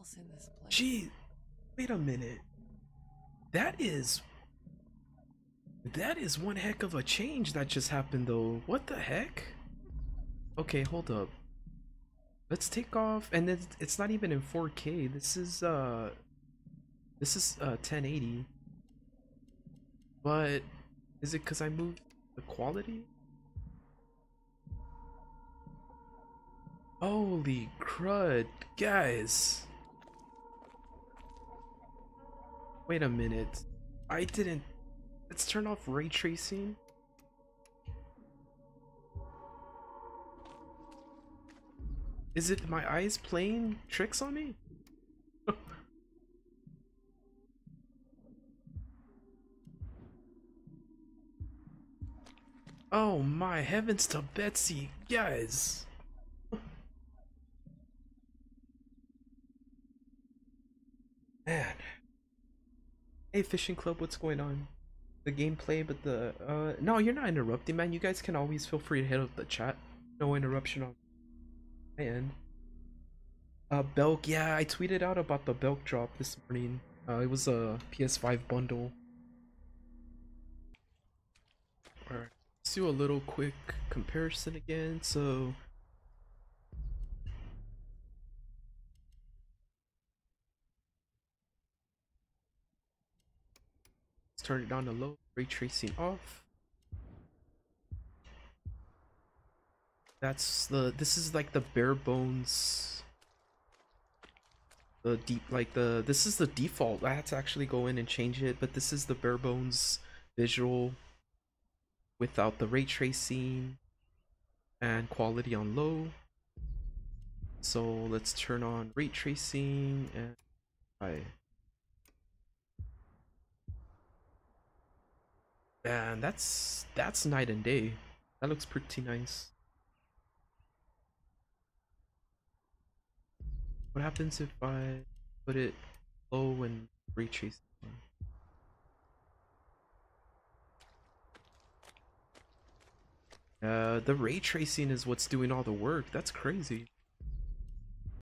else in this place. Gee, wait a minute. That is. That is one heck of a change that just happened, though. What the heck? Okay, hold up. Let's take off, and it's, it's not even in 4K. This is uh, this is uh 1080. But is it because I moved the quality? Holy crud, guys! Wait a minute. I didn't. Let's turn off ray tracing. Is it my eyes playing tricks on me? oh my heavens to Betsy, guys. Man. Hey fishing club, what's going on? The gameplay, but the uh no, you're not interrupting, man. You guys can always feel free to hit up the chat. No interruption on my end. Uh Belk, yeah, I tweeted out about the Belk drop this morning. Uh it was a PS5 bundle. Alright, let's do a little quick comparison again. So turn it down to low, ray tracing off. That's the, this is like the bare bones. The deep, like the, this is the default. I had to actually go in and change it, but this is the bare bones visual without the ray tracing and quality on low. So let's turn on ray tracing and I Man, that's that's night and day. That looks pretty nice. What happens if I put it low and ray trace? Uh, the ray tracing is what's doing all the work. That's crazy.